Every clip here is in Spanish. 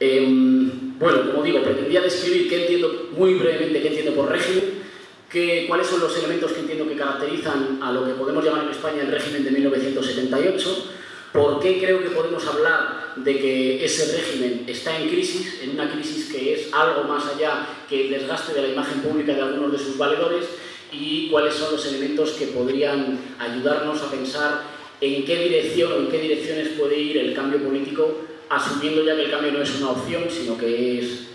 Em, bueno, como digo, pretendía describir qué entiendo, muy brevemente, qué entiendo por régimen, que, cuáles son los elementos que entiendo que caracterizan a lo que podemos llamar en España el régimen de 1978, por qué creo que podemos hablar de que ese régimen está en crisis, en una crisis que es algo más allá que el desgaste de la imagen pública de algunos de sus valedores y cuáles son los elementos que podrían ayudarnos a pensar en qué dirección o en qué direcciones puede ir el cambio político, asumiendo ya que el cambio no es una opción, sino que es,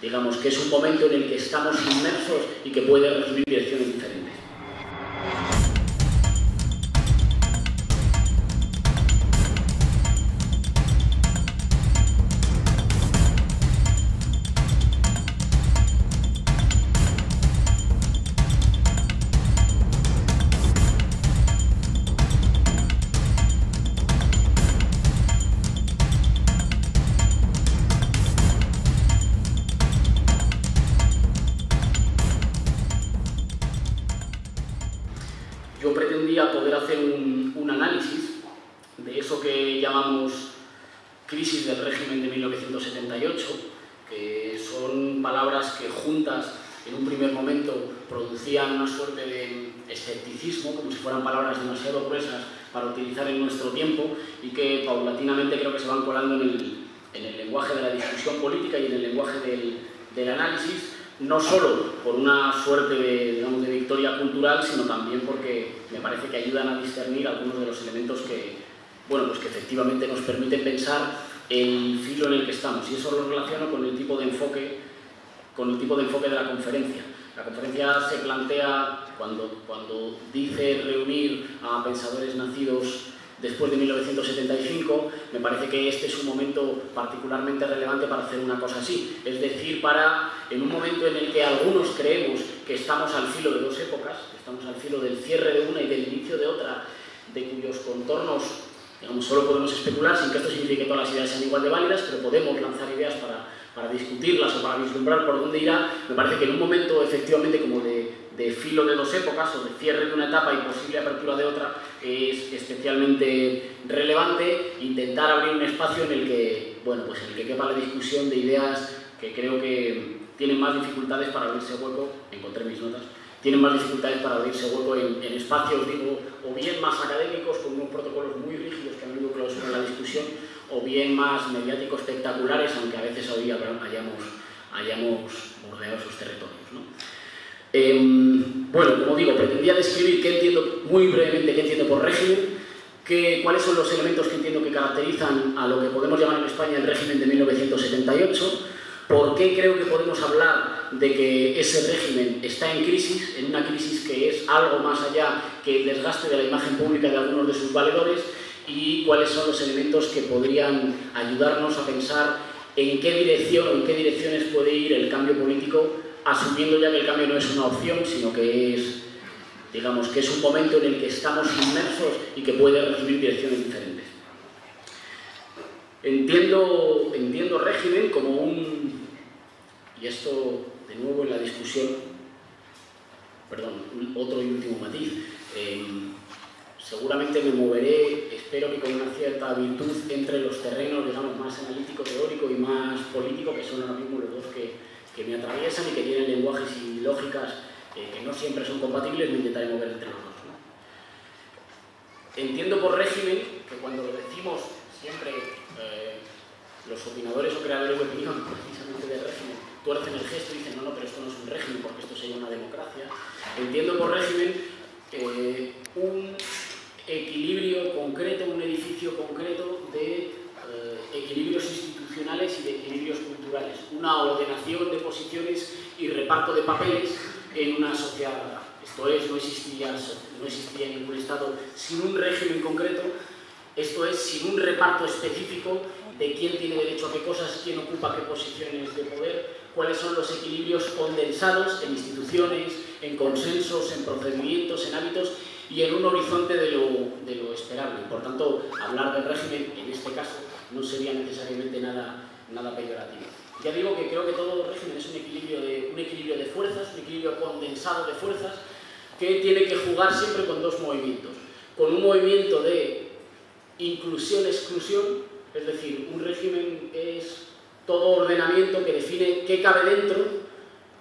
digamos, que es un momento en el que estamos inmersos y que puede recibir direcciones diferentes. Paulatinamente creo que se van colando en el, en el lenguaje de la discusión política y en el lenguaje del, del análisis, no solo por una suerte de, digamos, de victoria cultural, sino también porque me parece que ayudan a discernir algunos de los elementos que, bueno, pues que efectivamente nos permiten pensar el filo en el que estamos. Y eso lo relaciono con el tipo de enfoque, con el tipo de, enfoque de la conferencia. La conferencia se plantea, cuando, cuando dice reunir a pensadores nacidos después de 1975, me parece que este es un momento particularmente relevante para hacer una cosa así. Es decir, para, en un momento en el que algunos creemos que estamos al filo de dos épocas, estamos al filo del cierre de una y del inicio de otra, de cuyos contornos, digamos, solo podemos especular, sin que esto signifique que todas las ideas sean igual de válidas, pero podemos lanzar ideas para, para discutirlas o para vislumbrar por dónde irá, me parece que en un momento efectivamente como de, de filo de dos épocas o de cierre de una etapa y posible apertura de otra, es especialmente relevante intentar abrir un espacio en el que, bueno, pues en el que quepa la discusión de ideas que creo que tienen más dificultades para abrirse hueco, encontré mis notas, tienen más dificultades para abrirse hueco en, en espacios, digo, o bien más académicos, con unos protocolos muy rígidos que han venido clausuran la discusión, o bien más mediáticos espectaculares, aunque a veces hoy hayamos, hayamos bordeado esos territorios. Eh, bueno, como digo, pretendía describir qué entiendo, muy brevemente, qué entiendo por régimen, que, cuáles son los elementos que entiendo que caracterizan a lo que podemos llamar en España el régimen de 1978, por qué creo que podemos hablar de que ese régimen está en crisis, en una crisis que es algo más allá que el desgaste de la imagen pública de algunos de sus valedores y cuáles son los elementos que podrían ayudarnos a pensar en qué dirección en qué direcciones puede ir el cambio político asumiendo ya que el cambio no es una opción, sino que es, digamos, que es un momento en el que estamos inmersos y que puede recibir direcciones diferentes. Entiendo, entiendo régimen como un, y esto de nuevo en la discusión, perdón, otro y último matiz, eh, seguramente me moveré, espero que con una cierta virtud, entre los terrenos, digamos, más analítico-teórico y más político, que son ahora mismo los dos que, que me atraviesan y que tienen lenguajes y lógicas eh, que no siempre son compatibles, me intentaré mover entre los dos. Entiendo por régimen que cuando lo decimos siempre eh, los opinadores o creadores de opinión, precisamente de régimen, tuercen el gesto y dicen, no, no, pero esto no es un régimen porque esto sería una democracia. Entiendo por régimen eh, un equilibrio concreto, un edificio concreto de equilibrios institucionales y de equilibrios culturales, una ordenación de posiciones y reparto de papeles en una sociedad. Esto es, no existía, no existía ningún Estado sin un régimen concreto, esto es, sin un reparto específico de quién tiene derecho a qué cosas, quién ocupa qué posiciones de poder, cuáles son los equilibrios condensados en instituciones, en consensos, en procedimientos, en hábitos y en un horizonte de lo, de lo esperable. Por tanto, hablar del régimen, en este caso, no sería necesariamente nada, nada peyorativo. Ya digo que creo que todo régimen es un equilibrio, de, un equilibrio de fuerzas, un equilibrio condensado de fuerzas, que tiene que jugar siempre con dos movimientos. Con un movimiento de inclusión-exclusión, es decir, un régimen es todo ordenamiento que define qué cabe dentro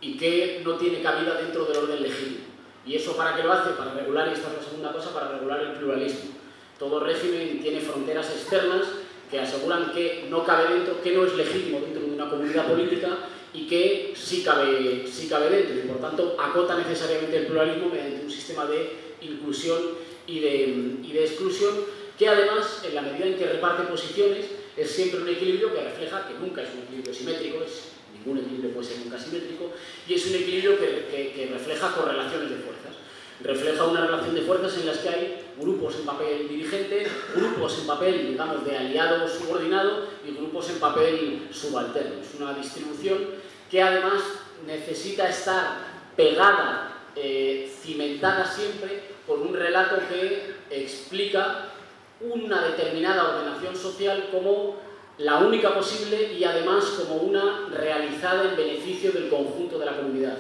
y qué no tiene cabida dentro del orden legítimo. ¿Y eso para qué lo hace? Para regular, y esta es la segunda cosa, para regular el pluralismo. Todo régimen tiene fronteras externas que aseguran que no cabe dentro, que no es legítimo dentro de una comunidad política y que sí cabe, sí cabe dentro. Y por tanto acota necesariamente el pluralismo mediante un sistema de inclusión y de, exclusión que además, en la medida en que reparte posiciones, es siempre un equilibrio que refleja que nunca es un equilibrio simétrico, es, ningún equilibrio puede ser nunca simétrico, y es un equilibrio que refleja correlaciones de fuerzas. Refleja una relación de fuerzas en las que hay grupos en papel dirigente, grupos en papel, digamos, de aliado subordinado y grupos en papel subalterno. Es una distribución que además necesita estar pegada, eh, cimentada siempre por un relato que explica una determinada ordenación social como la única posible y además como una realizada en beneficio del conjunto de la comunidad.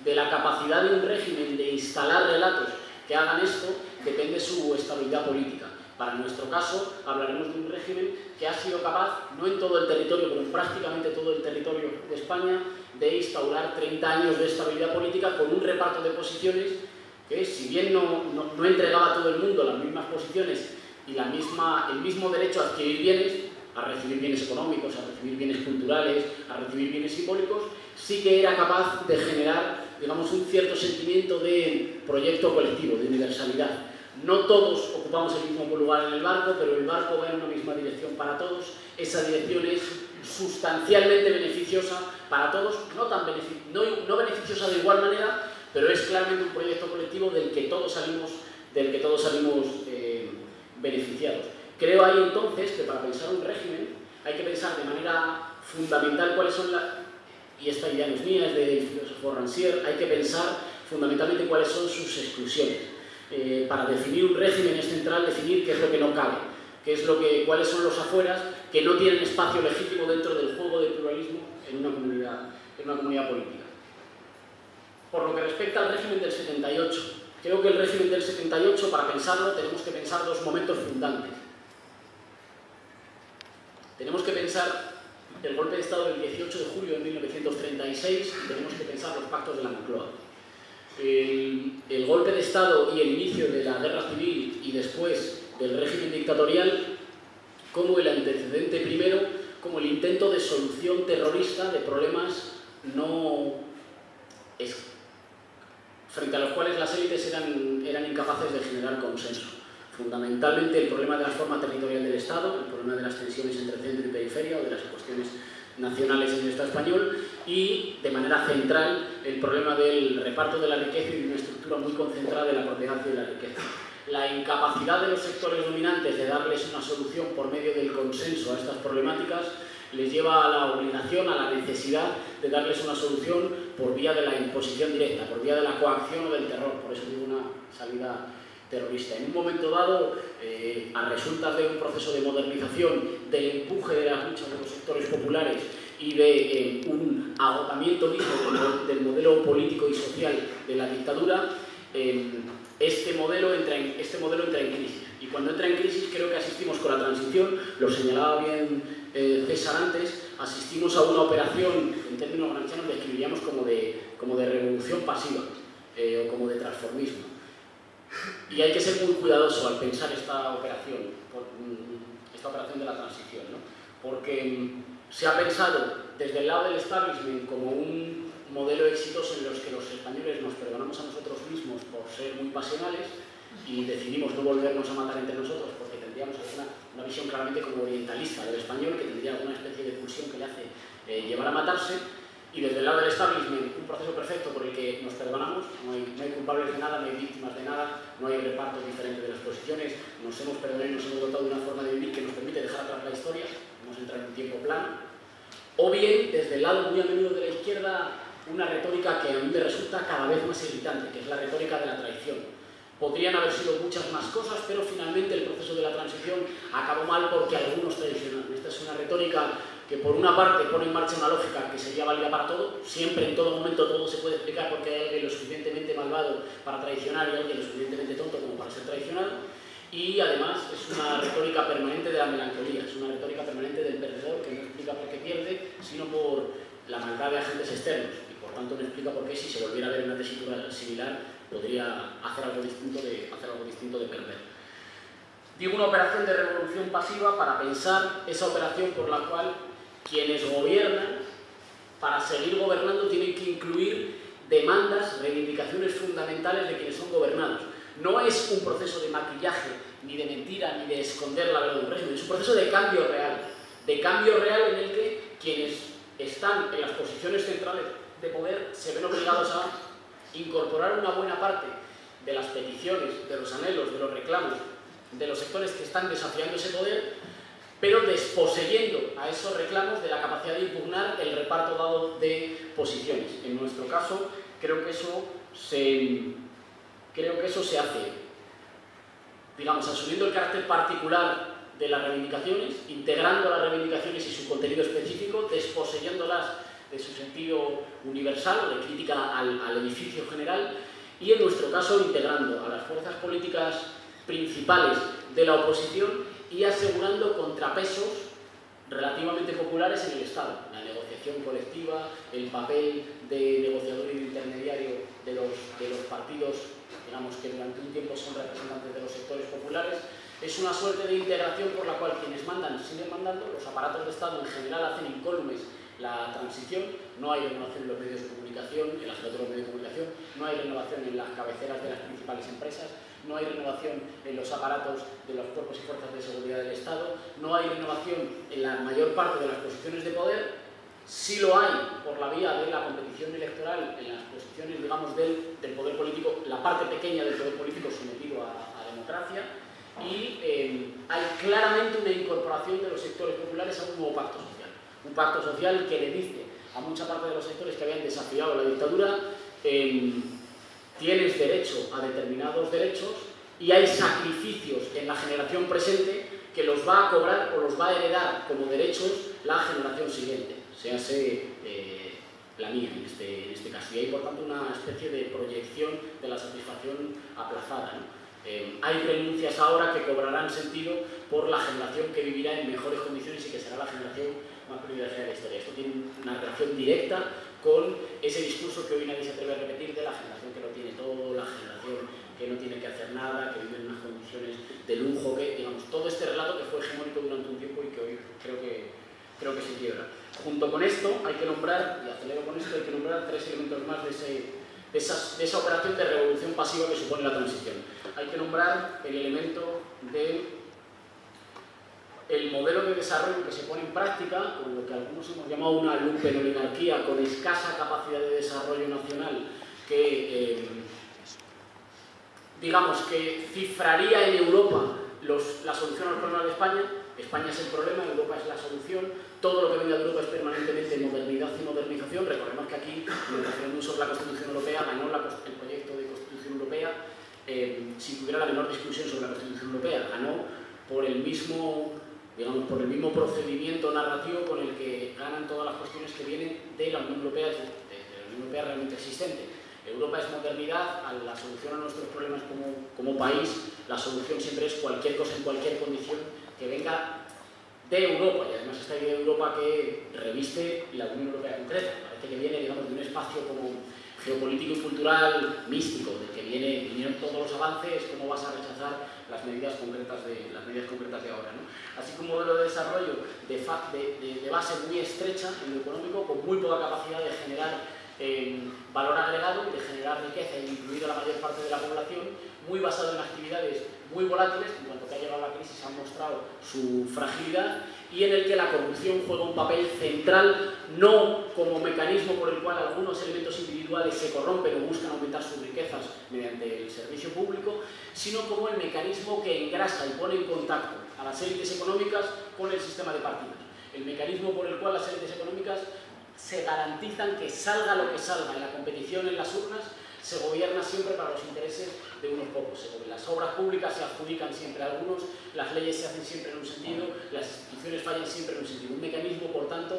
De la capacidad de un régimen de instalar relatos que hagan esto depende su estabilidad política. Para nuestro caso, hablaremos de un régimen que ha sido capaz, no en todo el territorio, pero en prácticamente todo el territorio de España, de instaurar 30 años de estabilidad política con un reparto de posiciones que, si bien no, no, entregaba a todo el mundo las mismas posiciones y la misma, el mismo derecho a adquirir bienes, a recibir bienes económicos, a recibir bienes culturales, a recibir bienes simbólicos, sí que era capaz de generar, digamos, un cierto sentimiento de proyecto colectivo, de universalidad. No todos ocupamos el mismo lugar en el barco, pero el barco va en una misma dirección para todos. Esa dirección es sustancialmente beneficiosa para todos, no, tan beneficiosa de igual manera, pero es claramente un proyecto colectivo del que todos salimos, del que todos salimos eh, beneficiados. Creo ahí entonces que para pensar un régimen hay que pensar de manera fundamental cuáles son las... Y esta idea no es mía, es del filósofo Rancière, hay que pensar fundamentalmente cuáles son sus exclusiones. Eh, para definir un régimen es central definir qué es lo que no cabe, qué es lo que, cuáles son los afueras que no tienen espacio legítimo dentro del juego del pluralismo en una comunidad, en una comunidad política. Por lo que respecta al régimen del 78, creo que el régimen del 78, para pensarlo, tenemos que pensar dos momentos fundantes. Tenemos que pensar el golpe de Estado del 18 de julio de 1936 y tenemos que pensar los pactos de la Moncloa. El, golpe de Estado y el inicio de la guerra civil y después del régimen dictatorial como el antecedente primero, como el intento de solución terrorista de problemas no es, frente a los cuales las élites eran, eran incapaces de generar consenso. Fundamentalmente el problema de la forma territorial del Estado, el problema de las tensiones entre centro y periferia o de las cuestiones nacionales en el Estado español y, de manera central, el problema del reparto de la riqueza y de una estructura muy concentrada de la propiedad de la riqueza. La incapacidad de los sectores dominantes de darles una solución por medio del consenso a estas problemáticas les lleva a la obligación, a la necesidad de darles una solución por vía de la imposición directa, por vía de la coacción o del terror, por eso digo una salida terrorista. En un momento dado, eh, a resultas de un proceso de modernización, del empuje de las luchas de los sectores populares y de eh, un agotamiento mismo del, del, modelo político y social de la dictadura, eh, este, modelo entra en, este modelo entra en crisis. Y cuando entra en crisis creo que asistimos con la transición, lo señalaba bien eh, César antes, asistimos a una operación, en términos granchianos describiríamos como de, como de revolución pasiva eh, o como de transformismo. Y hay que ser muy cuidadoso al pensar esta operación, mm, esta operación de la transición, ¿no? porque mm, se ha pensado desde el lado del establishment como un modelo exitoso en los que los españoles nos perdonamos a nosotros mismos por ser muy pasionales y decidimos no volvernos a matar entre nosotros porque tendríamos una, una visión claramente como orientalista del español que tendría alguna especie de pulsión que le hace eh, llevar a matarse. Y desde el lado del establishment un proceso perfecto por el que nos perdonamos, no hay, no hay, culpables de nada, no hay víctimas de nada, no hay repartos diferentes de las posiciones, nos hemos perdonado y nos hemos dotado de una forma de vivir que nos permite dejar atrás la historia, entrado en un tiempo plano, o bien desde el lado muy a menudo de la izquierda una retórica que a mí me resulta cada vez más irritante, que es la retórica de la traición. Podrían haber sido muchas más cosas, pero finalmente el proceso de la transición acabó mal porque algunos traicionaron. Esta es una retórica que por una parte pone en marcha una lógica que sería válida para todo, siempre en todo momento todo se puede explicar porque hay alguien lo suficientemente malvado para traicionar y alguien lo suficientemente tonto como para ser traicionado, y además es una retórica permanente de la melancolía, es una retórica permanente del perdedor que no explica por qué pierde sino por la maldad de agentes externos. Y por tanto me explica por qué si se volviera a ver una tesitura similar podría hacer algo distinto de, hacer algo distinto de perder. Digo una operación de revolución pasiva para pensar esa operación por la cual quienes gobiernan, para seguir gobernando, tienen que incluir demandas, reivindicaciones fundamentales de quienes son gobernados. No es un proceso de maquillaje, ni de mentira, ni de esconder la verdad de un régimen, es un proceso de cambio real, de cambio real en el que quienes están en las posiciones centrales de poder se ven obligados a incorporar una buena parte de las peticiones, de los anhelos, de los reclamos de los sectores que están desafiando ese poder, pero desposeyendo a esos reclamos de la capacidad de impugnar el reparto dado de posiciones. En nuestro caso, creo que eso se, creo que eso se hace, digamos, asumiendo el carácter particular de las reivindicaciones, integrando las reivindicaciones y su contenido específico, desposeyéndolas de su sentido universal de crítica al, al edificio general, y en nuestro caso integrando a las fuerzas políticas principales de la oposición y asegurando contrapesos relativamente populares en el Estado. La negociación colectiva, el papel de negociador y de intermediario de los, de los partidos digamos, que durante un tiempo son representantes de los sectores populares, es una suerte de integración por la cual quienes mandan siguen mandando, los aparatos de Estado en general hacen incólumes la transición, no hay renovación en los medios de comunicación, en las otros medios de comunicación, no hay renovación en las cabeceras de las principales empresas, no hay renovación en los aparatos de los cuerpos y fuerzas de seguridad del Estado, no hay renovación en la mayor parte de las posiciones de poder, sí lo hay por la vía de la competición electoral en las posiciones, digamos, del, poder político, la parte pequeña del poder político sometido a, democracia, y eh, hay claramente una incorporación de los sectores populares a un nuevo pacto social. Un pacto social que le dice a mucha parte de los sectores que habían desafiado la dictadura eh, tienes derecho a determinados derechos y hay sacrificios en la generación presente que los va a cobrar o los va a heredar como derechos la generación siguiente, sea eh, la mía en este, en este, caso. Y hay por tanto una especie de proyección de la satisfacción aplazada. ¿no? Eh, hay renuncias ahora que cobrarán sentido por la generación que vivirá en mejores condiciones y que será la generación más privilegiada de la historia. Esto tiene una relación directa con ese discurso que hoy nadie se atreve a repetir de la generación que lo tiene todo, la generación que no tiene que hacer nada, que vive en unas condiciones de lujo, que, digamos, todo este relato que fue hegemónico durante un tiempo y que hoy creo que, creo que se quiebra. Junto con esto hay que nombrar, y acelero con esto, hay que nombrar tres elementos más de, ese, de, esa, operación de revolución pasiva que supone la transición. Hay que nombrar el elemento de el modelo de desarrollo que se pone en práctica, con lo que algunos hemos llamado una lupenoligarquía con escasa capacidad de desarrollo nacional, que, eh, digamos, que cifraría en Europa los, la solución España. Es el problema, Europa es la solución. Todo lo que venga de Europa es permanentemente modernidad y modernización. Recordemos que aquí, el referéndum sobre la Constitución Europea, ganó el proyecto de Constitución Europea eh, sin tuviera la menor discusión sobre la Constitución Europea. Ganó por el mismo digamos, por el mismo procedimiento narrativo con el que ganan todas las cuestiones que vienen de la Unión Europea, de, la Unión Europea realmente existente. Europa es modernidad, la solución a nuestros problemas como país, la solución siempre es cualquier cosa en cualquier condición que venga de Europa, y además esta idea de Europa que reviste la Unión Europea concreta, parece que viene digamos, de un espacio como geopolítico y cultural místico, del que viene, vinieron todos los avances, cómo vas a rechazar las medidas concretas de, las medidas concretas de ahora. ¿no? Así que un modelo de desarrollo de, de, de, base muy estrecha en lo económico, con muy poca capacidad de generar eh, valor agregado de generar riqueza incluir a la mayor parte de la población, muy basado en actividades muy volátiles, en cuanto que ha llegado la crisis han mostrado su fragilidad y en el que la corrupción juega un papel central, no como mecanismo por el cual algunos elementos individuales se corrompen o buscan aumentar sus riquezas mediante el servicio público, sino como el mecanismo que engrasa y pone en contacto a las élites económicas con el sistema de partidos. El mecanismo por el cual las élites económicas se garantizan que salga lo que salga en la competición en las urnas, se gobierna siempre para los intereses de unos pocos. Las obras públicas se adjudican siempre a algunos, las leyes se hacen siempre en un sentido, las instituciones fallan siempre en un sentido. Un mecanismo, por tanto,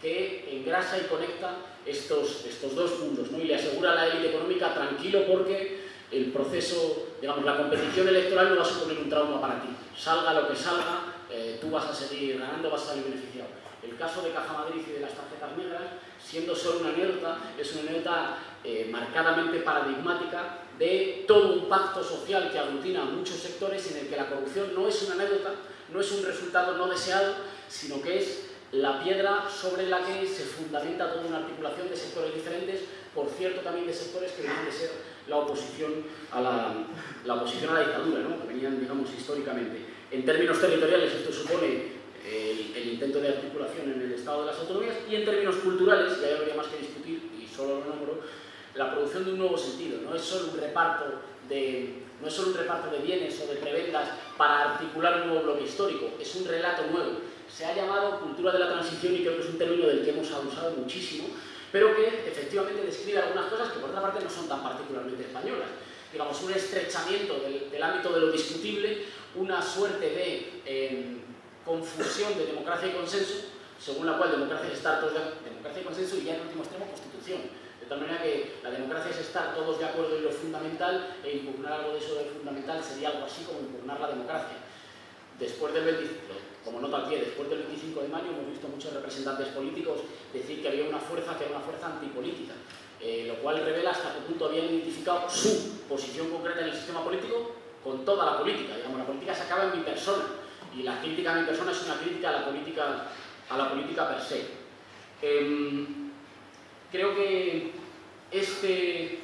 que engrasa y conecta estos, estos dos puntos ¿no? y le asegura a la élite económica tranquilo porque el proceso, digamos, la competición electoral no va a suponer un trauma para ti. Salga lo que salga, eh, tú vas a seguir ganando, vas a salir beneficiado. El caso de Caja Madrid y de las tarjetas negras, siendo solo una anécdota, es una anécdota eh, marcadamente paradigmática de todo un pacto social que aglutina a muchos sectores en el que la corrupción no es una anécdota, no es un resultado no deseado, sino que es la piedra sobre la que se fundamenta toda una articulación de sectores diferentes, por cierto también de sectores que venían de ser la oposición a la, la oposición a la dictadura, ¿no? que venían, digamos, históricamente. En términos territoriales esto supone el, el, intento de articulación en el Estado de las autonomías y en términos culturales, y ahí habría más que discutir, y solo lo nombro, la producción de un nuevo sentido, no es solo un reparto de, no es solo un reparto de bienes o de prebendas para articular un nuevo bloque histórico, es un relato nuevo. Se ha llamado cultura de la transición y creo que es un término del que hemos abusado muchísimo, pero que efectivamente describe algunas cosas que por otra parte no son tan particularmente españolas. Digamos, un estrechamiento del, ámbito de lo discutible, una suerte de eh, confusión de democracia y consenso, según la cual democracia es estar todos de, democracia y consenso y ya en último extremo constitución. De tal manera que la democracia es estar todos de acuerdo en lo fundamental e impugnar algo de eso de fundamental sería algo así como impugnar la democracia. Después del 25, como nota al pie, después del 25 de mayo hemos visto muchos representantes políticos decir que había una fuerza que era una fuerza antipolítica, eh, lo cual revela hasta qué punto habían identificado su posición concreta en el sistema político con toda la política. Digamos, la política se acaba en mi persona y la crítica a mi persona es una crítica a la política, a la política per se. Eh, creo que este,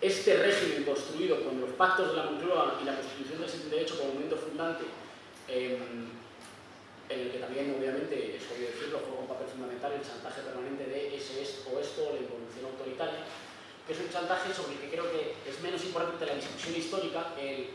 este régimen construido con los pactos de la Moncloa y la Constitución del 78 como momento fundante, eh, en el que también, obviamente, es obvio decirlo, juega un papel fundamental el chantaje permanente de ese es o esto, la involución autoritaria, que es un chantaje sobre el que creo que es menos importante la discusión histórica, el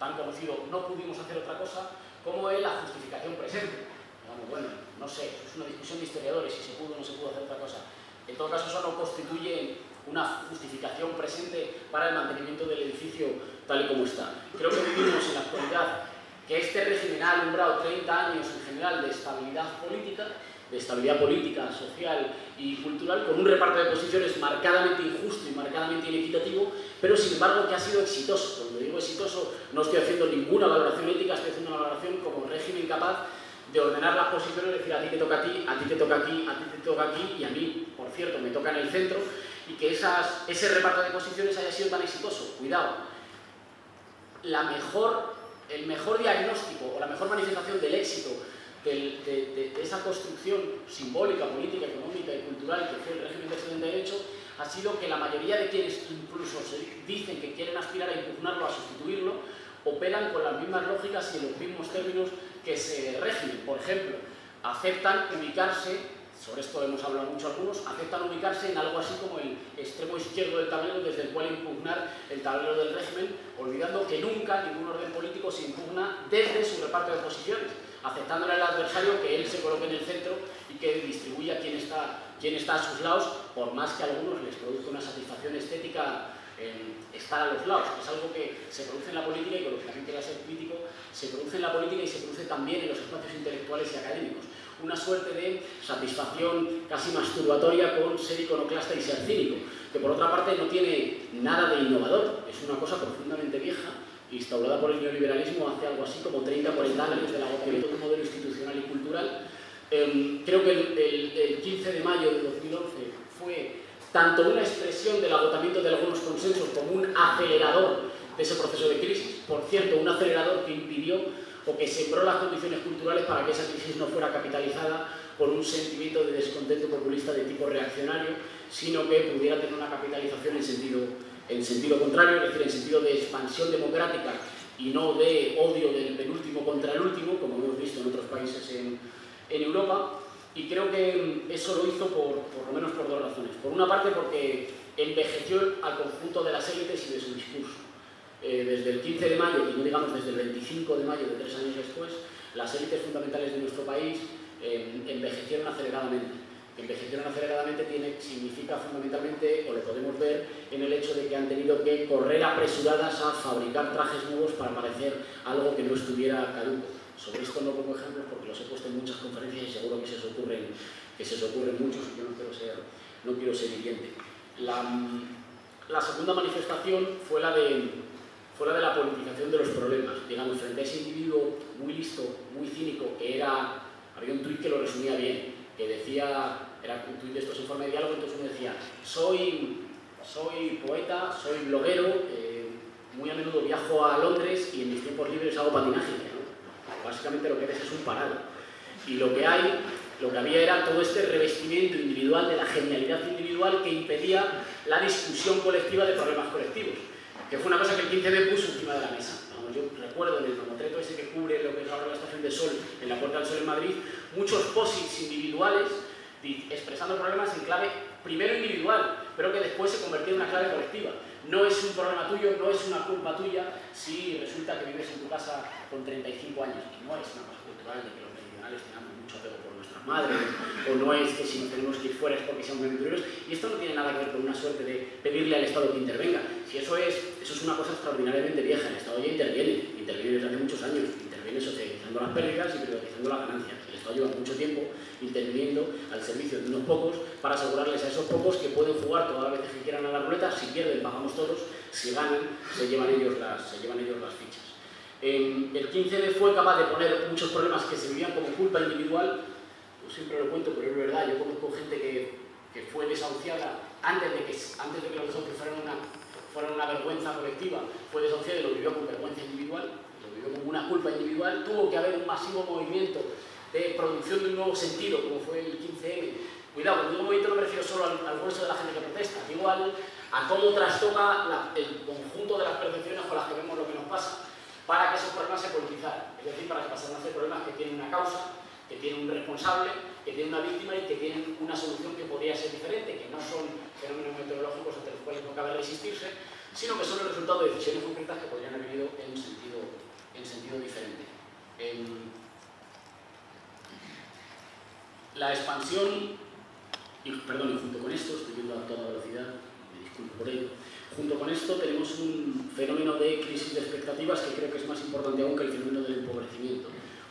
tan conocido no pudimos hacer otra cosa, como es la justificación presente. Digamos, bueno, no sé, es una discusión de historiadores, si se pudo o no se pudo hacer otra cosa. En todo caso, eso no constituye una justificación presente para el mantenimiento del edificio tal y como está. Creo que vivimos en la actualidad que este régimen ha alumbrado 30 años en general de estabilidad política, de estabilidad política, social y cultural, con un reparto de posiciones marcadamente injusto y marcadamente inequitativo, pero sin embargo que ha sido exitoso. Cuando digo exitoso no estoy haciendo ninguna valoración ética, estoy haciendo una valoración como régimen capaz de ordenar las posiciones decir a ti te toca a ti, a ti te toca aquí, a ti te toca aquí y a mí, por cierto, me toca en el centro y que esas, ese reparto de posiciones haya sido tan exitoso. Cuidado, la mejor, el mejor diagnóstico o la mejor manifestación del éxito de, de, de, esa construcción simbólica, política, económica y cultural que fue el régimen del 78 ha sido que la mayoría de quienes incluso se dicen que quieren aspirar a impugnarlo, a sustituirlo, operan con las mismas lógicas y en los mismos términos que ese régimen. Por ejemplo, aceptan ubicarse, sobre esto hemos hablado mucho algunos, aceptan ubicarse en algo así como el extremo izquierdo del tablero desde el cual impugnar el tablero del régimen, olvidando que nunca ningún orden político se impugna desde su reparto de posiciones, aceptándole al adversario que él se coloque en el centro y que distribuya quién está, quién está a sus lados, por más que a algunos les produzca una satisfacción estética estar a los lados. Es algo que se produce en la política y con lo que también quiera ser crítico, se produce en la política y se produce también en los espacios intelectuales y académicos. Una suerte de satisfacción casi masturbatoria con ser iconoclasta y ser cínico, que por otra parte no tiene nada de innovador, es una cosa profundamente vieja, instaurada por el neoliberalismo hace algo así como 30 40 años de la de un modelo institucional y cultural. Eh, creo que el, el, el 15 de mayo de 2011 fue tanto una expresión del agotamiento de algunos consensos como un acelerador de ese proceso de crisis. Por cierto, un acelerador que impidió o que sembró las condiciones culturales para que esa crisis no fuera capitalizada por un sentimiento de descontento populista de tipo reaccionario, sino que pudiera tener una capitalización en sentido, en sentido contrario, es decir, en sentido de expansión democrática y no de odio del penúltimo contra el último, como hemos visto en otros países en, en Europa, y creo que eso lo hizo por, por lo menos por dos razones. Por una parte porque envejeció al conjunto de las élites y de su discurso. Eh, desde el 15 de mayo, y no digamos desde el 25 de mayo de tres años después, las élites fundamentales de nuestro país eh, envejecieron aceleradamente. Envejecieron aceleradamente tiene, significa fundamentalmente, o lo podemos ver en el hecho de que han tenido que correr apresuradas a fabricar trajes nuevos para parecer algo que no estuviera caduco. Sobre esto no pongo ejemplos porque los he puesto en muchas conferencias y seguro que se os ocurren, que se os ocurren muchos y yo no quiero ser, no quiero ser hiriente. La, la segunda manifestación fue la de fue la de la politización de los problemas. Digamos, frente a ese individuo muy listo, muy cínico, que era, había un tuit que lo resumía bien, que decía, era un tuit de estos en forma de diálogo, entonces uno decía, soy, soy poeta, soy bloguero, eh, muy a menudo viajo a Londres y en mis tiempos libres hago patinaje. Básicamente lo que eres es un parado. Y lo que hay, lo que había era todo este revestimiento individual de la genialidad individual que impedía la discusión colectiva de problemas colectivos, que fue una cosa que el 15B puso encima de la mesa. Yo recuerdo en el mamotreto ese que cubre lo que es ahora la estación de Sol en la Puerta del Sol en Madrid, muchos posits individuales expresando problemas en clave primero individual, pero que después se convertía en una clave colectiva. No es un problema tuyo, no es una culpa tuya si resulta que vives en tu casa con 35 años, no es una cosa cultural de que los meridionales tengamos mucho apego por nuestras madres, o no es que si nos tenemos que ir fuera es porque seamos aventureros, y esto no tiene nada que ver con una suerte de pedirle al Estado que intervenga. Si eso es, eso es una cosa extraordinariamente vieja, el Estado ya interviene, interviene desde hace muchos años, interviene socializando las pérdidas y privatizando las ganancias. Estado lleva mucho tiempo interviniendo al servicio de unos pocos para asegurarles a esos pocos que pueden jugar todas las veces que quieran a la ruleta, si pierden pagamos todos, si ganan se llevan ellos las, se llevan ellos las fichas. el 15D fue capaz de poner muchos problemas que se vivían como culpa individual, yo siempre lo cuento, pero es verdad, yo conozco gente que, que fue desahuciada antes de que, antes de que los desahucios fueran una, fueran una vergüenza colectiva, fue desahuciada y lo vivió con vergüenza individual, lo vivió como una culpa individual, tuvo que haber un masivo movimiento de producción de un nuevo sentido, como fue el 15M. Cuidado, cuando digo movimiento no me refiero solo al, al grueso de la gente que protesta, igual a cómo trastoca el conjunto de las percepciones con las que vemos lo que nos pasa, para que esos problemas se politizaran. Es decir, para que pasaran a ser problemas que tienen una causa, que tienen un responsable, que tienen una víctima y que tienen una solución que podría ser diferente, que no son fenómenos meteorológicos ante los cuales no cabe resistirse, sino que son el resultado de decisiones concretas que podrían haber ido en sentido, en sentido diferente. La expansión, perdón, y junto con esto, estoy viendo a toda velocidad, me disculpo por ello, junto con esto tenemos un fenómeno de crisis de expectativas que creo que es más importante aún que el fenómeno del empobrecimiento.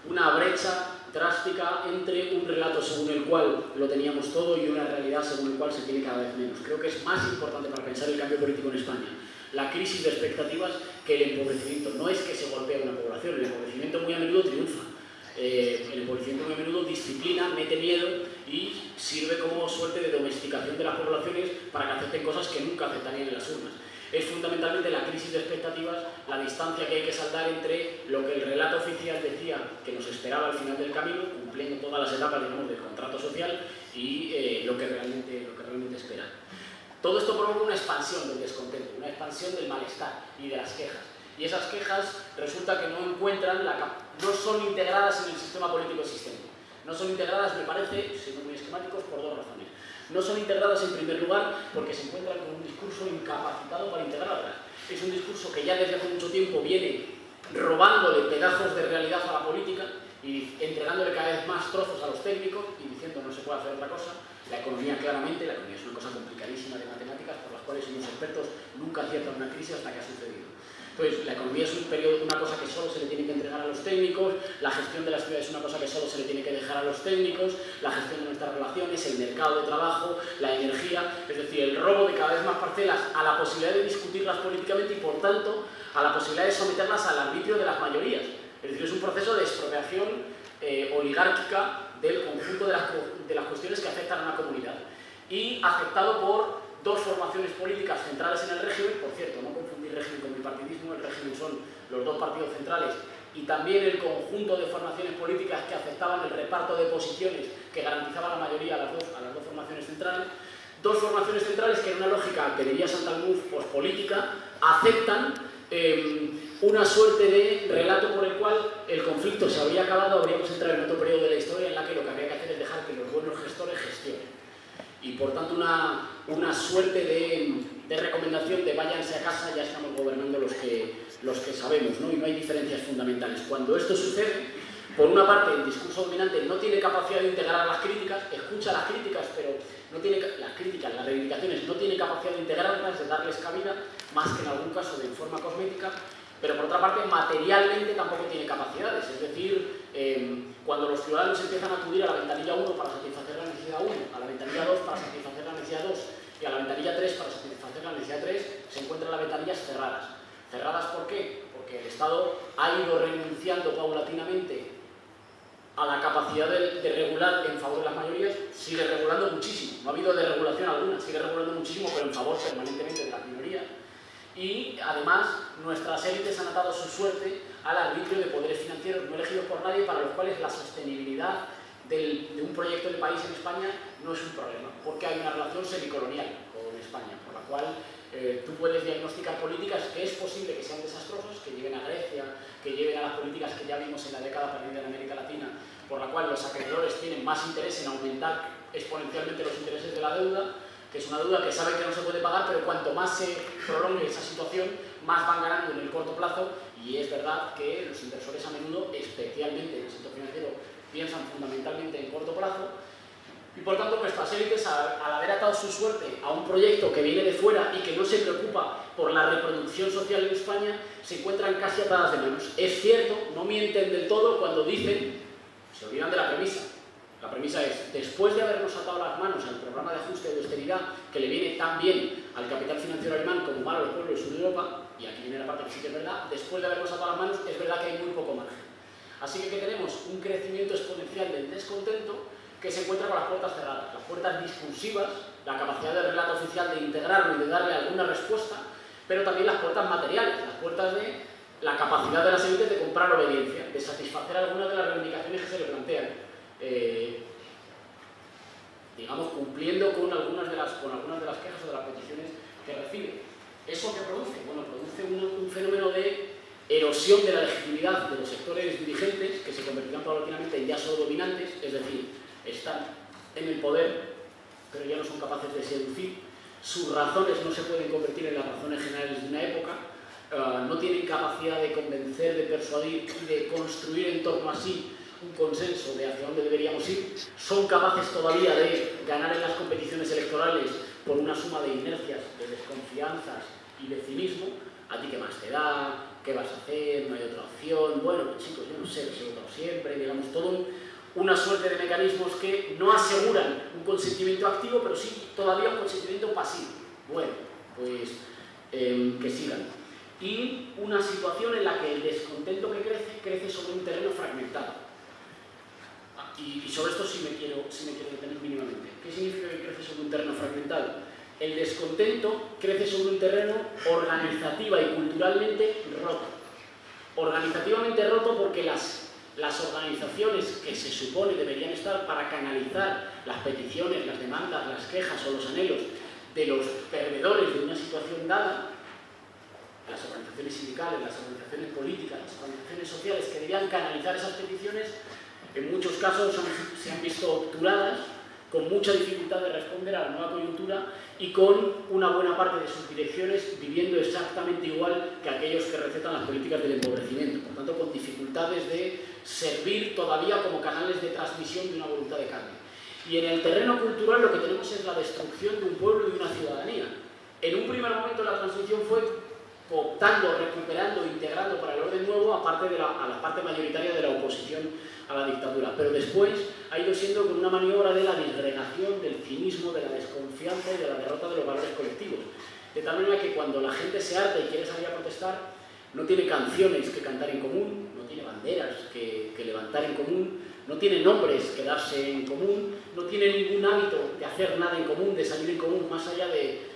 Una brecha drástica entre un relato según el cual lo teníamos todo y una realidad según el cual se tiene cada vez menos. Creo que es más importante para pensar el cambio político en España la crisis de expectativas que el empobrecimiento. No es que se golpee una población, el empobrecimiento muy a menudo triunfa. Eh, el empobrecimiento muy a menudo disciplina, mete miedo y sirve como suerte de domesticación de las poblaciones para que acepten cosas que nunca aceptarían en las urnas. Es fundamentalmente la crisis de expectativas, la distancia que hay que saldar entre lo que el relato oficial decía que nos esperaba al final del camino, cumpliendo todas las etapas del contrato social, y eh, lo, que realmente, lo que realmente espera. Todo esto provoca una expansión del descontento, una expansión del malestar y de las quejas. Y esas quejas resulta que no encuentran, la, no son integradas en el sistema político existente. No son integradas, me parece, siendo muy esquemáticos, por dos razones. No son integradas en primer lugar porque se encuentran con un discurso incapacitado para integrarlas. Es un discurso que ya desde hace mucho tiempo viene robándole pedazos de realidad a la política y entregándole cada vez más trozos a los técnicos y diciendo no se puede hacer otra cosa. La economía claramente, la economía es una cosa complicadísima de matemáticas por las cuales unos expertos nunca aciertan una crisis hasta que ha sucedido. Entonces, la economía es un periodo, una cosa que solo se le tiene que entregar a los técnicos, la gestión de las ciudades es una cosa que solo se le tiene que dejar a los técnicos, la gestión de nuestras relaciones, el mercado de trabajo, la energía, es decir, el robo de cada vez más parcelas a la posibilidad de discutirlas políticamente y, por tanto, a la posibilidad de someterlas al arbitrio de las mayorías. Es decir, es un proceso de expropiación eh, oligárquica del conjunto de las, de cuestiones que afectan a una comunidad y aceptado por dos formaciones políticas centrales en el régimen, por cierto, no régimen con bipartidismo, el régimen son los dos partidos centrales y también el conjunto de formaciones políticas que aceptaban el reparto de posiciones que garantizaba la mayoría a las dos, a las dos formaciones centrales, dos formaciones centrales que en una lógica que diría Santa Cruz política aceptan em, una suerte de relato por el cual el conflicto se habría acabado, habríamos entrado en otro periodo de la historia en la que lo que habría que hacer es dejar que los buenos gestores gestionen. Y por tanto una, una suerte de, de, recomendación de váyanse a casa, ya estamos gobernando los que, los que sabemos, ¿no? y no hay diferencias fundamentales. Cuando esto sucede, por una parte el discurso dominante no tiene capacidad de integrar las críticas, escucha las críticas, pero no tiene las críticas, las reivindicaciones, no tiene capacidad de integrarlas, de darles cabida, más que en algún caso de forma cosmética, pero por otra parte materialmente tampoco tiene capacidades, es decir, eh, cuando los ciudadanos empiezan a acudir a la ventanilla 1 para satisfacer la necesidad 1, a la ventanilla 2 para satisfacer la necesidad 2 y a la ventanilla 3 para satisfacer la necesidad 3, se encuentran las ventanillas cerradas. ¿Cerradas por qué? Porque el Estado ha ido renunciando paulatinamente a la capacidad de, regular en favor de las mayorías, sigue regulando muchísimo. No ha habido deregulación alguna, sigue regulando muchísimo, pero en favor permanentemente de las minorías. Y además, nuestras élites han atado su suerte al arbitrio de poderes financieros no elegidos por nadie, para los cuales la sostenibilidad de un proyecto de país en España no es un problema, porque hay una relación semicolonial con España, cual eh, tú puedes diagnosticar políticas que es posible que sean desastrosas, que lleven a Grecia, que lleven a las políticas que ya vimos en la década perdida en América Latina, por la cual los acreedores tienen más interés en aumentar exponencialmente los intereses de la deuda, que es una deuda que saben que no se puede pagar, pero cuanto más se prolongue esa situación, más van ganando en el corto plazo, y es verdad que los inversores a menudo, especialmente en el sector financiero, piensan fundamentalmente en corto plazo, y por tanto nuestras élites, al, haber atado su suerte a un proyecto que viene de fuera y que no se preocupa por la reproducción social en España, se encuentran casi atadas de manos. Es cierto, no mienten del todo cuando dicen, se olvidan de la premisa. La premisa es, después de habernos atado las manos al programa de ajuste de austeridad que le viene tan bien al capital financiero alemán como mal a los pueblos de Europa, y aquí viene la parte que sí que es verdad, después de habernos atado las manos es verdad que hay muy poco margen. Así que, ¿qué tenemos? Un crecimiento exponencial del descontento que se encuentra con las puertas cerradas, las puertas discursivas, la capacidad del relato oficial de integrarlo y de darle alguna respuesta, pero también las puertas materiales, las puertas de la capacidad de las élites de comprar obediencia, de satisfacer algunas de las reivindicaciones que se le plantean. Eh, digamos, cumpliendo con algunas, de las, con algunas de las quejas o de las peticiones que recibe. ¿Eso qué produce? Bueno, produce un, fenómeno de erosión de la legitimidad de los sectores dirigentes que se convertirán paulatinamente en ya solo dominantes, es decir, están en el poder, pero ya no son capaces de seducir, sus razones no se pueden convertir en las razones generales de una época, eh, no tienen capacidad de convencer, de persuadir y de construir en torno a sí un consenso de hacia dónde deberíamos ir, son capaces todavía de ganar en las competiciones electorales por una suma de inercias, de desconfianzas y de cinismo, a ti qué más te da, qué vas a hacer, no hay otra opción, bueno, chicos, yo no sé, lo he siempre, digamos, todo un una suerte de mecanismos que no aseguran un consentimiento activo, pero sí todavía un consentimiento pasivo. Bueno, pues em, que sigan. Y una situación en la que el descontento que crece, crece sobre un terreno fragmentado. Y, sobre esto sí me, quiero, sí me quiero detener mínimamente. ¿Qué significa que crece sobre un terreno fragmentado? El descontento crece sobre un terreno organizativa y culturalmente roto. Organizativamente roto porque las las organizaciones que se supone deberían estar para canalizar las peticiones, las demandas, las quejas o los anhelos de los perdedores de una situación dada, las organizaciones sindicales, las organizaciones políticas, las organizaciones sociales que debían canalizar esas peticiones, en muchos casos se han visto obturadas con mucha dificultad de responder a la nueva coyuntura y con una buena parte de sus direcciones viviendo exactamente igual que aquellos que recetan las políticas del empobrecimiento, por tanto con dificultades de servir todavía como canales de transmisión de una voluntad de cambio. Y en el terreno cultural lo que tenemos es la destrucción de un pueblo y de una ciudadanía. En un primer momento la transición fue optando, recuperando, integrando para el orden nuevo a, parte de la, a la parte mayoritaria de la oposición a la dictadura. Pero después ha ido siendo con una maniobra de la disgregación, del cinismo, de la desconfianza y de la derrota de los valores colectivos. De tal manera que cuando la gente se harta y quiere salir a protestar, no tiene canciones que cantar en común, no tiene banderas que, levantar en común, no tiene nombres que darse en común, no tiene ningún hábito de hacer nada en común, de salir en común, más allá de,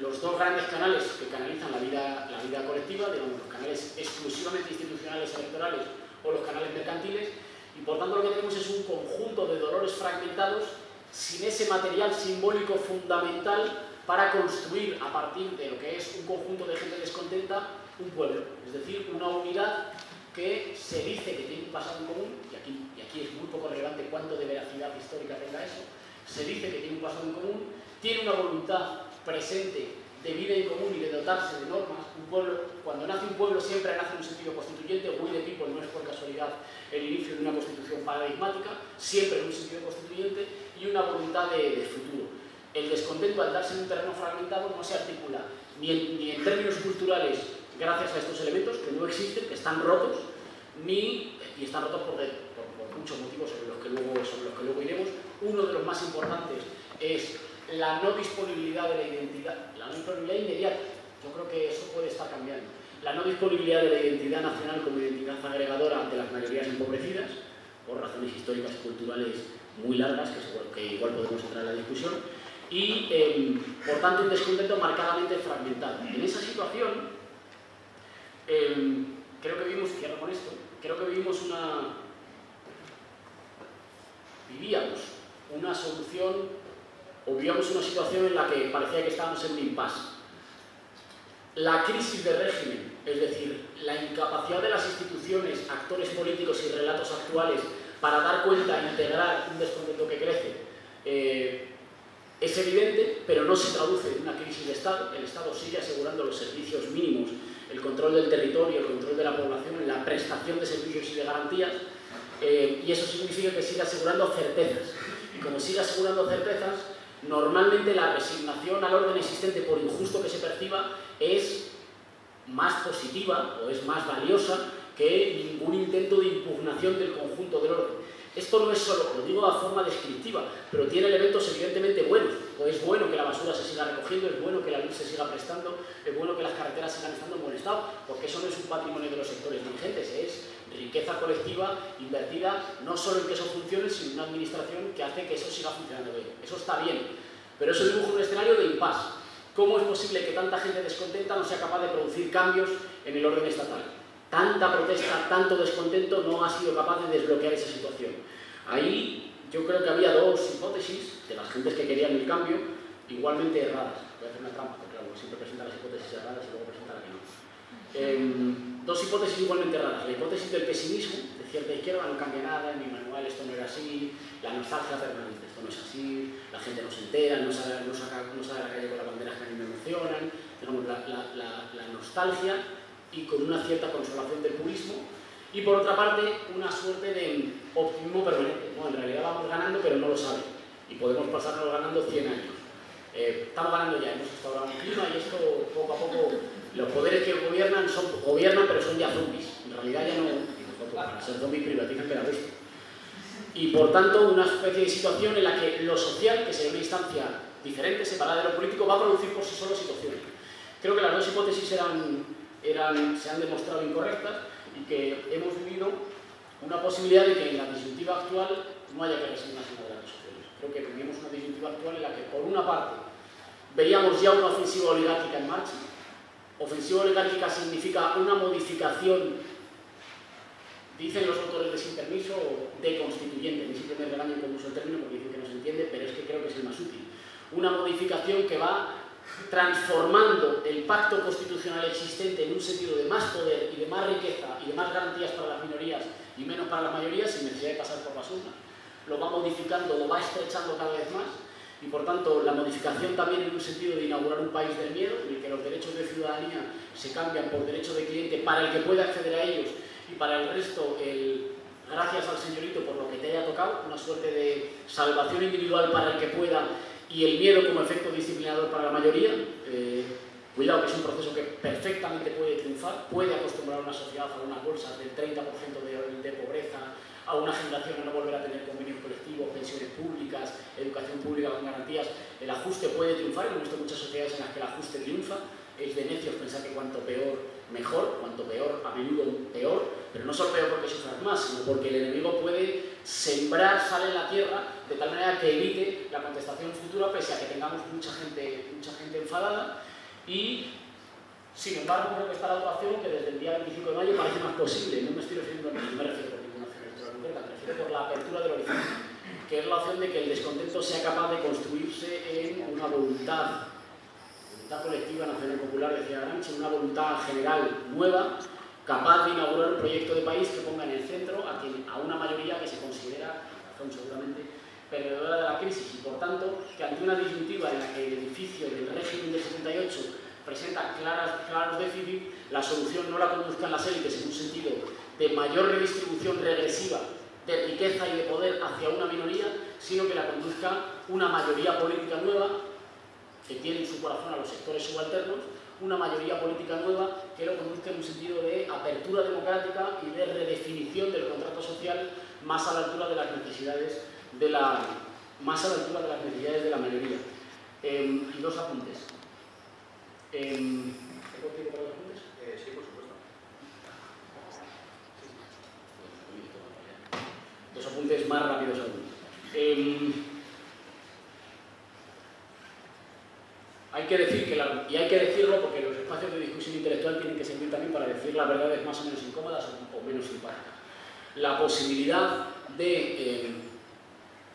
los dos grandes canales que canalizan la vida, la vida colectiva, digamos, los canales exclusivamente institucionales electorales o los canales mercantiles, y por tanto lo que tenemos es un conjunto de dolores fragmentados sin ese material simbólico fundamental para construir a partir de lo que es un conjunto de gente descontenta un pueblo, es decir, una unidad que se dice que tiene un pasado en común, y aquí, y aquí es muy poco relevante cuánto de veracidad histórica tenga eso, se dice que tiene un pasado en común, tiene una voluntad presente de vida en común y de dotarse de normas. Un pueblo, cuando nace un pueblo siempre nace en un sentido constituyente, We the People no es por casualidad el inicio de una constitución paradigmática, siempre en un sentido constituyente y una voluntad de, futuro. El descontento al darse en un terreno fragmentado no se articula ni en, términos culturales gracias a estos elementos que no existen, que están rotos, ni, y están rotos por, por, muchos motivos sobre los, que luego, sobre los que luego iremos. Uno de los más importantes es la no disponibilidad de la identidad, la no disponibilidad inmediata. Yo creo que eso puede estar cambiando. La no disponibilidad de la identidad nacional como identidad agregadora de las mayorías empobrecidas, por razones históricas y culturales muy largas, que, igual podemos entrar en la discusión, y em, por tanto un descontento marcadamente fragmentado. En esa situación, em, creo que vivimos, cierro con esto, creo que vivimos una, vivíamos una solución o vivíamos una situación en la que parecía que estábamos en un impasse. La crisis de régimen, es decir, la incapacidad de las instituciones, actores políticos y relatos actuales para dar cuenta e integrar un descontento que crece, eh, es evidente, pero no se traduce en una crisis de Estado. El Estado sigue asegurando los servicios mínimos, el control del territorio, el control de la población, la prestación de servicios y de garantías, eh, y eso significa que sigue asegurando certezas. Y como sigue asegurando certezas, normalmente la resignación al orden existente, por injusto que se perciba, es más positiva o es más valiosa que ningún intento de impugnación del conjunto del orden. Esto no es solo, lo digo de forma descriptiva, pero tiene elementos evidentemente buenos. Es bueno que la basura se siga recogiendo, es bueno que la luz se siga prestando, es bueno que las carreteras sigan estando en buen estado, porque eso no es un patrimonio de los sectores dirigentes, es riqueza colectiva invertida no solo en que eso funcione, sino en una administración que hace que eso siga funcionando bien. Eso está bien, pero eso dibuja un escenario de impasse. ¿Cómo es posible que tanta gente descontenta no sea capaz de producir cambios en el orden estatal? Tanta protesta, tanto descontento no ha sido capaz de desbloquear esa situación. Ahí yo creo que había dos hipótesis de las gentes que querían el cambio, igualmente erradas. Voy a hacer una trampa, porque claro, siempre presenta las hipótesis erradas y luego presenta la que no. Em, dos hipótesis igualmente raras. La hipótesis del pesimismo, de cierta izquierda, no cambia nada, en mi manual esto no era así, la nostalgia permanente, esto no es así, la gente no se entera, no sale, no no sale a la calle con las banderas que a mí me emocionan, tenemos la, la, nostalgia y con una cierta consolación del purismo, y por otra parte una suerte de optimismo permanente. en realidad vamos ganando, pero no lo saben, y podemos pasarnos ganando 100 años. Eh, estamos ganando ya, hemos instaurado un clima y esto poco a poco, los poderes que gobiernan son, gobiernan pero son ya zombies. En realidad ya no, para ser zombies privatizan que la gusto. Y por tanto una especie de situación en la que lo social, que sería una instancia diferente, separada de lo político, va a producir por sí solo situaciones. Creo que las dos hipótesis se han demostrado incorrectas y que hemos vivido una posibilidad de que en la disyuntiva actual no haya que resignarse de las sociales. Creo que vivimos una disyuntiva actual en la que, por una parte, veíamos ya una ofensiva oligárquica en marcha. Ofensiva oligárquica significa una modificación, dicen los autores de sin permiso, de constituyente. Ni siquiera me regañen con uso el término porque dicen que no se entiende, pero es que creo que es el más útil. Una modificación que va transformando el pacto constitucional existente en un sentido de más poder y de más riqueza y de más garantías para las minorías y menos para las mayorías sin necesidad de pasar por las urnas. Lo va modificando, lo va estrechando cada vez más y por tanto la modificación también en un sentido de inaugurar un país del miedo en el que los derechos de ciudadanía se cambian por derechos de cliente para el que pueda acceder a ellos y para el resto el gracias al señorito por lo que te haya tocado, una suerte de salvación individual para el que pueda y el miedo como efecto disciplinador para la mayoría. Eh, cuidado que es un proceso que perfectamente puede triunfar, puede acostumbrar a una sociedad a unas bolsas del 30% de, de, pobreza, a una generación a no volver a tener colectivos, pensiones públicas, educación pública con garantías. El ajuste puede triunfar, hemos visto muchas sociedades en las que el ajuste triunfa, es de necios pensar que cuanto peor mejor, cuanto peor, a menudo peor, pero no solo peor porque sufras más, sino porque el enemigo puede sembrar sal en la tierra de tal manera que evite la contestación futura pese a que tengamos mucha gente, mucha gente enfadada y sin embargo creo que está la otra opción que desde el día 25 de mayo parece más posible, no me estoy refiriendo a no me refiero por ninguna electoral concreta, me refiero por la apertura del horizonte, que es la opción de que el descontento sea capaz de construirse en una voluntad colectiva nacional popular, decía Gramsci, una voluntad general nueva, capaz de inaugurar un proyecto de país que ponga en el centro a una mayoría que se considera, razón seguramente, perdedora de la crisis. Y por tanto que ante una disyuntiva en la que el edificio del régimen del 78 presenta claras, claros déficits, la solución no la conduzcan las élites en un sentido de mayor redistribución regresiva de riqueza y de poder hacia una minoría, sino que la conduzca una mayoría política nueva que tiene en su corazón a los sectores subalternos, una mayoría política nueva que lo conduzca en un sentido de apertura democrática y de redefinición del contrato social más a la altura de las necesidades de la, más a la altura de las necesidades de la mayoría. Em, y dos apuntes. Em, Dos apuntes más rápidos aún. Em, hay que y hay que decirlo porque los espacios de discusión intelectual tienen que servir también para decir las verdades más o menos incómodas o, menos simpáticas. La posibilidad de em,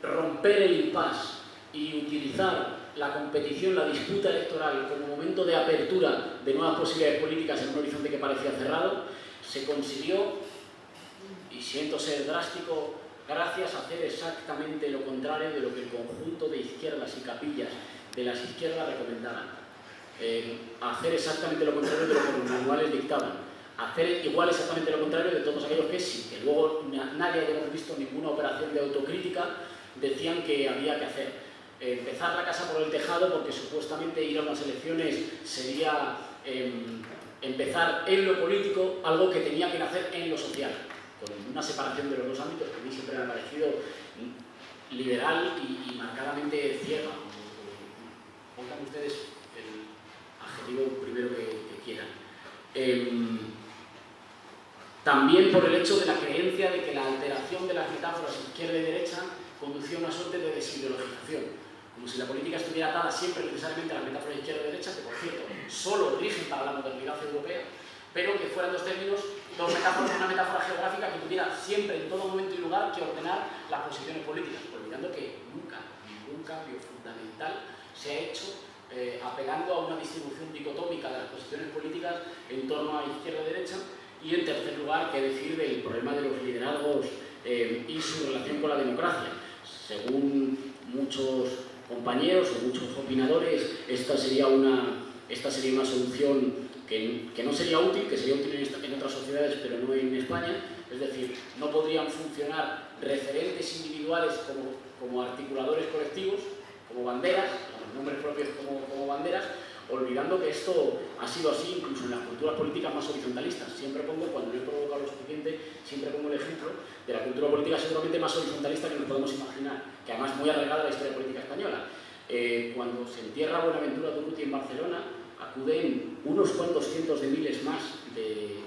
romper el impasse y utilizar la competición, la disputa electoral como momento de apertura de nuevas posibilidades políticas en un horizonte que parecía cerrado, se consiguió, y siento ser drástico, gracias a hacer exactamente lo contrario de lo que el conjunto de izquierdas y capillas de las izquierdas recomendaban. Eh, hacer exactamente lo contrario de lo que los manuales dictaban. Hacer igual exactamente lo contrario de todos aquellos que sí, que luego nadie hayamos visto ninguna operación de autocrítica, decían que había que hacer. empezar la casa por el tejado porque supuestamente ir a unas elecciones sería em, empezar en lo político algo que tenía que nacer en lo social, con una separación de los dos ámbitos que a mí siempre me ha parecido liberal y, marcadamente ciega. Pongan ustedes el adjetivo primero que, quieran. Em, también por el hecho de la creencia de que la alteración de las metáforas izquierda y derecha conducía a una suerte de desideologización como si la política estuviera atada siempre necesariamente a las metáforas izquierda-derecha, que por cierto, solo rigen para la modernidad europea, pero que fueran dos términos, dos metáforas, una metáfora geográfica que tuviera siempre, en todo momento y lugar, que ordenar las posiciones políticas, olvidando que nunca ningún cambio fundamental se ha hecho eh, a una distribución dicotómica de las posiciones políticas en torno a izquierda-derecha, y en tercer lugar, qué decir del problema de los liderazgos eh, y su relación con la democracia. Según muchos compañeros o muchos opinadores, esta sería una, esta sería una solución que, que no sería útil, que sería útil en, en, otras sociedades pero no en España, es decir, no podrían funcionar referentes individuales como, como articuladores colectivos, como banderas, los nombres propios como, como banderas, olvidando que esto ha sido así incluso en las culturas políticas más horizontalistas. Siempre pongo, cuando no he provocado lo suficiente, siempre pongo el ejemplo de la cultura política seguramente más horizontalista que nos podemos imaginar, que además muy arraigada a la historia política española. Eh, cuando se entierra Buenaventura Durruti en Barcelona, acuden unos cuantos cientos de miles más de,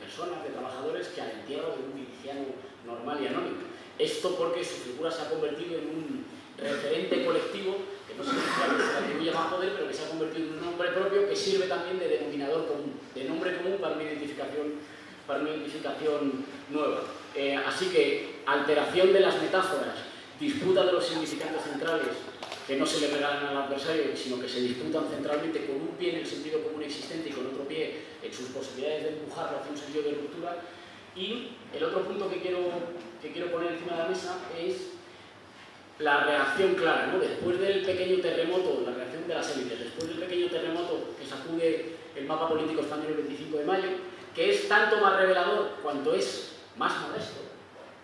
personas, de trabajadores, que al entierro de un miliciano normal y anónimo. Esto porque su figura se ha convertido en un referente colectivo que no significa que se atribuye más poder, pero que se ha convertido en un nombre propio que sirve también de denominador común, de nombre común para una identificación, para una identificación nueva. Eh, así que alteración de las metáforas, disputa de los significantes centrales que no se le regalan al adversario, sino que se disputan centralmente con un pie en el sentido común existente y con otro pie en sus posibilidades de empujarlo hacia un sentido de ruptura. Y el otro punto que quiero, que quiero poner encima de la mesa es la reacción clara, ¿no? después del pequeño terremoto, la reacción de las élites, después del pequeño terremoto que sacude el mapa político español el 25 de mayo, que es tanto más revelador cuanto es más modesto.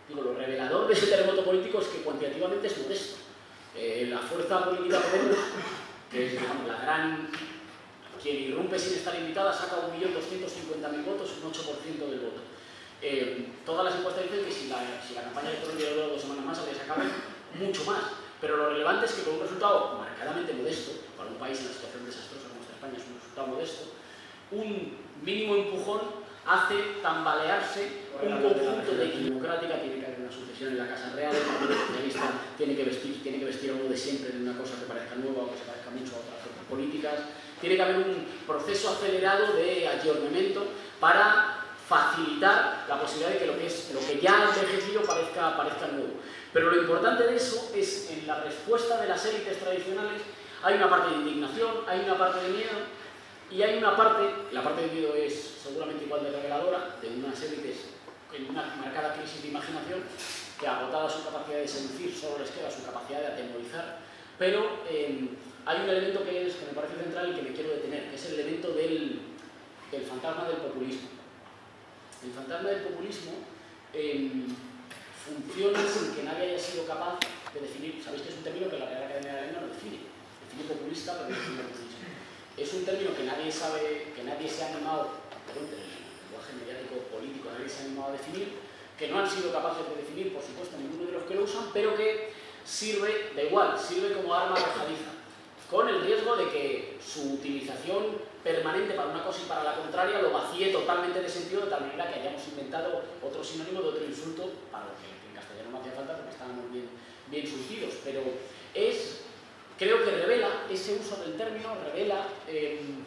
Digo, lo revelador de ese terremoto político es que cuantitativamente es modesto. Eh, la fuerza política Podemos, que es la gran... quien irrumpe sin estar invitada, saca 1.250.000 votos, un 8% del voto. Eh, todas las encuestas dicen que si la, si la campaña electoral duró dos semanas más, habría sacado mucho más. Pero lo relevante es que con un resultado marcadamente modesto, para un país en la situación desastrosa como esta España es un resultado modesto, un mínimo empujón hace tambalearse un conjunto de democrática, tiene en la Casa Real, el Socialista tiene que vestir, tiene que vestir a uno de siempre de una cosa que parezca nueva o que se parezca mucho a otras fuerzas políticas, tiene que haber un proceso acelerado de ayornamiento para facilitar la posibilidad de que lo que, es, lo que ya ha envejecido parezca, parezca nuevo. Pero lo importante de eso es en la respuesta de las élites tradicionales hay una parte de indignación, hay una parte de miedo y hay una parte, la parte de miedo es seguramente igual de reveladora, de unas élites en una marcada crisis de imaginación que agotada su capacidad de seducir solo les queda su capacidad de atemorizar, pero em, hay un elemento que, es, que me parece central y que me quiero detener, que es el elemento del, del fantasma del populismo. El fantasma del populismo eh, funciona sin que nadie haya sido capaz de definir, sabéis que es un término que la Real Academia de la Lengua no define, define populista, pero define populismo. Es un término que nadie sabe, que nadie se ha animado, perdón, el lenguaje mediático político, nadie se ha animado a definir, que no han sido capaces de definir, por supuesto, ninguno de los que lo usan, pero que sirve, da igual, sirve como arma arrojadiza, con el riesgo de que su utilización permanente para una cosa y para la contraria lo vacíe totalmente de sentido de tal manera que hayamos inventado otro sinónimo de otro insulto para lo que ya no me hacía falta porque estábamos bien, bien surtidos, pero es, creo que revela, ese uso del término revela, em,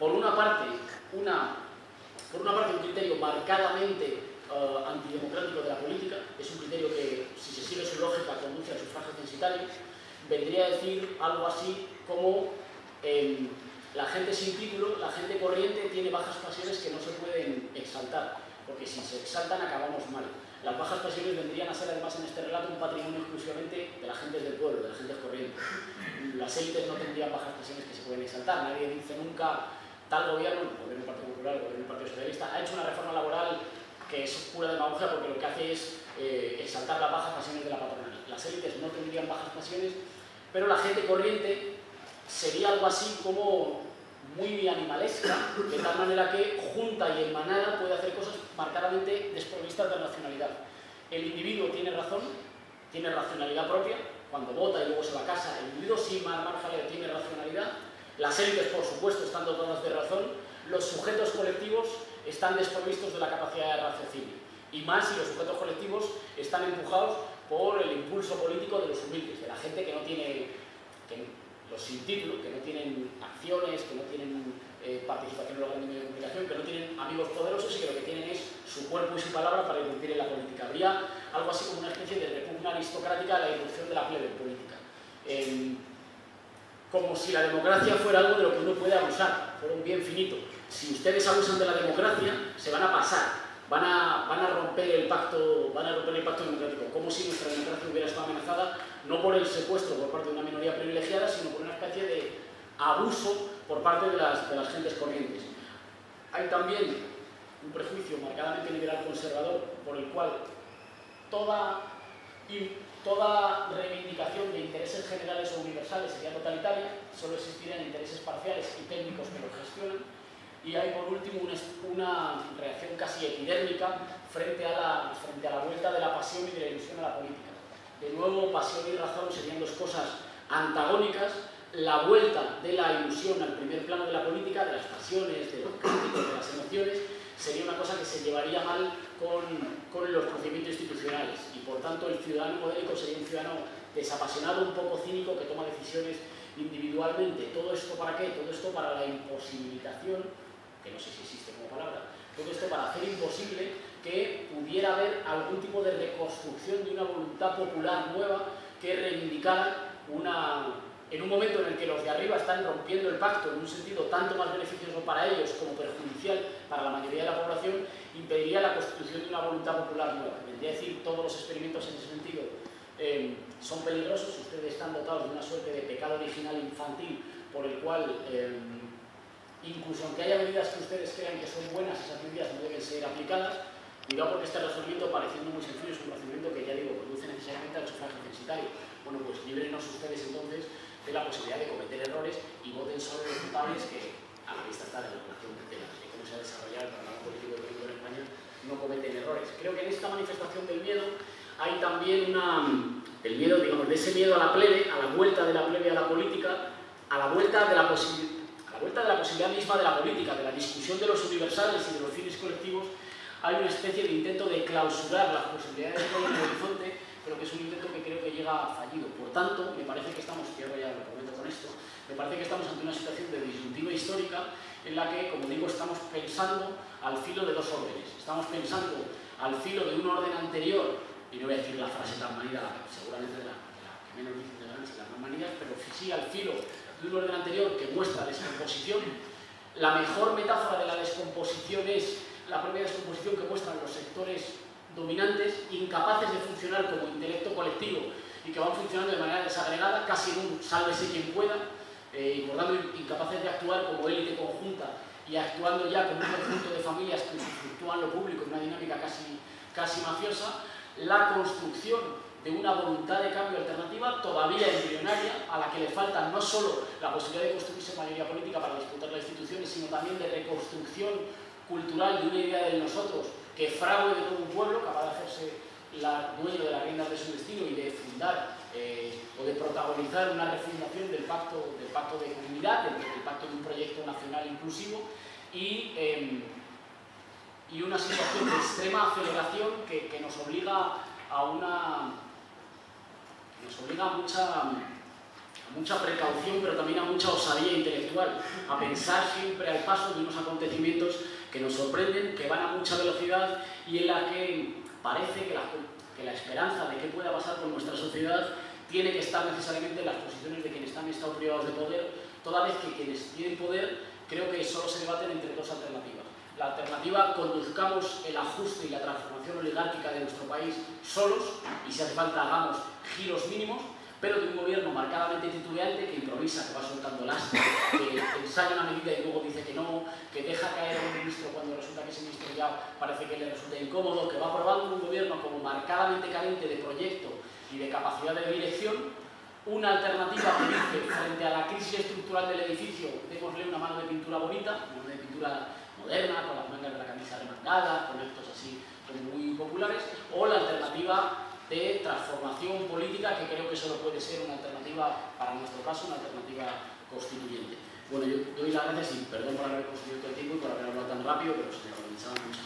por una parte, una, por una parte un criterio marcadamente uh, antidemocrático de la política, es un criterio que, si se sigue su lógica, conduce a sufragio censitario, vendría a decir algo así como eh, la gente sin título, la gente corriente tiene bajas pasiones que no se pueden exaltar, porque si se exaltan acabamos mal. Las bajas pasiones vendrían a ser además en este relato un patrimonio exclusivamente de la gente del pueblo, de la gente corriente. Las élites no tendrían bajas pasiones que se pueden exaltar. Nadie dice nunca tal gobierno, el gobierno del Partido Popular, el gobierno del Partido Socialista, ha hecho una reforma laboral que es pura demagogia porque lo que hace es eh, exaltar las bajas pasiones de la patronal. Las élites no tendrían bajas pasiones, pero la gente corriente sería algo así como muy animalesca, de tal manera que junta y en manada puede hacer cosas marcadamente desprovistas de racionalidad. El individuo tiene razón, tiene racionalidad propia, cuando vota y luego se va a casa, el individuo sin margen tiene racionalidad, las élites, por supuesto, están dotadas de razón, los sujetos colectivos están desprovistos de la capacidad de raciocinio. Y más si los sujetos colectivos están empujados por el impulso político de los humildes, de la gente que no tiene, los sin título, que no tienen acciones, que no tienen eh, participación en los grandes medios de comunicación, que no tienen amigos poderosos y que lo que tienen es su cuerpo y su palabra para irrumpir en la política. Habría algo así como una especie de repugna aristocrática a la irrupción de la plebe política. Em, como si la democracia fuera algo de lo que uno puede abusar, fuera un bien finito. Si ustedes abusan de la democracia, se van a pasar, van a, van a, romper el pacto, van a romper el pacto democrático, como si nuestra democracia hubiera estado amenazada no por el secuestro por parte de una minoría privilegiada, sino por una especie de abuso por parte de las, de las gentes corrientes. Hay también un prejuicio marcadamente liberal conservador por el cual toda, toda reivindicación de intereses generales o universales sería totalitaria, solo existirían intereses parciales y técnicos que lo gestionan, y hay por último una, reacción casi epidérmica frente a, la, frente a la vuelta de la pasión y de la ilusión a la política. De nuevo, pasión y razón serían dos cosas antagónicas. La vuelta de la ilusión al primer plano de la política, de las pasiones, de los críticos, de las emociones, sería una cosa que se llevaría mal con, con los procedimientos institucionales. Y por tanto, el ciudadano modélico sería un ciudadano desapasionado, un poco cínico, que toma decisiones individualmente. ¿Todo esto para qué? Todo esto para la imposibilitación no sé si existe como palabra, todo esto para hacer imposible que pudiera haber algún tipo de reconstrucción de una voluntad popular nueva que reivindicara una, en un momento en el que los de arriba están rompiendo el pacto en un sentido tanto más beneficioso para ellos como perjudicial para la mayoría de la población, impediría la constitución de una voluntad popular nueva. Vendría a decir, todos los experimentos en ese sentido eh, son peligrosos, ustedes están dotados de una suerte de pecado original infantil por el cual eh, incluso aunque haya medidas que ustedes crean que son buenas, esas medidas no deben ser aplicadas, cuidado porque este razonamiento, pareciendo muy sencillo, es un razonamiento que ya digo, conduce necesariamente al sufragio censitario. Bueno, pues librenos ustedes entonces de la posibilidad de cometer errores y voten solo los culpables que a la vista está de la relación de, cómo se ha desarrollado el programa político de en España, no cometen errores. Creo que en esta manifestación del miedo hay también una, el miedo, digamos, de ese miedo a la plebe, a la vuelta de la plebe a la política, a la vuelta de la posibilidad la vuelta de la posibilidad misma de la política, de la discusión de los universales y de los fines colectivos, hay una especie de intento de clausurar las posibilidades de el horizonte, pero que es un intento que creo que llega fallido. Por tanto, me parece que estamos, quiero ya lo comento con esto, me parece que estamos ante una situación de disyuntiva histórica en la que, como digo, estamos pensando al filo de dos órdenes. Estamos pensando al filo de un orden anterior, y no voy a decir la frase tan manida, seguramente la, la que menos dice de las más manidas, pero sí al filo de un orden anterior que muestra descomposición. La mejor metáfora de la descomposición es la propia descomposición que muestran los sectores dominantes, incapaces de funcionar como intelecto colectivo y que van funcionando de manera desagregada, casi en un sálvese quien pueda, eh, y por tanto incapaces de actuar como élite conjunta y actuando ya como un conjunto de familias que fluctúan lo público en una dinámica casi, casi mafiosa, la construcción de una voluntad de cambio alternativa todavía embrionaria, a la que le falta no solo la posibilidad de construirse mayoría política para disputar las instituciones, sino también de reconstrucción cultural de una idea de nosotros que frague de todo un pueblo, capaz de hacerse la, dueño de las riendas de su destino y de fundar eh, o de protagonizar una refundación del pacto, del pacto de comunidad, del, pacto de un proyecto nacional inclusivo y, em, y una situación de extrema aceleración que, que nos obliga a una... nos obliga a mucha, a mucha precaución, pero también a mucha osadía intelectual, a pensar siempre al paso de unos acontecimientos que nos sorprenden, que van a mucha velocidad y en la que parece que la, que la esperanza de qué pueda pasar con nuestra sociedad tiene que estar necesariamente en las posiciones de quienes están estado privados de poder, toda vez que quienes tienen poder creo que solo se debaten entre dos alternativas. La alternativa, conduzcamos el ajuste y la transformación oligárquica de nuestro país solos y si hace falta hagamos giros mínimos, pero de un gobierno marcadamente titubeante que improvisa, que va soltando las, que ensaya una medida y luego dice que no, que deja caer a un ministro cuando resulta que ese ministro ya parece que le resulta incómodo, que va probando un gobierno como marcadamente carente de proyecto y de capacidad de dirección, una alternativa que dice, frente a la crisis estructural del edificio, démosle una mano de pintura bonita, una mano de pintura moderna, con las mangas de la camisa remangada, con estos así muy populares, o la alternativa de transformación política, que creo que solo puede ser una alternativa, para nuestro caso, una alternativa constituyente. Bueno, yo doy las gracias y perdón por haber construido todo el tiempo y por haber hablado tan rápido, pero se me mucho.